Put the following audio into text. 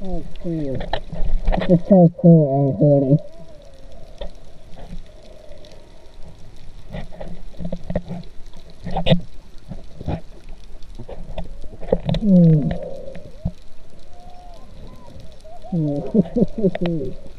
so cool. This is so cool recording. Hmm. Hmm.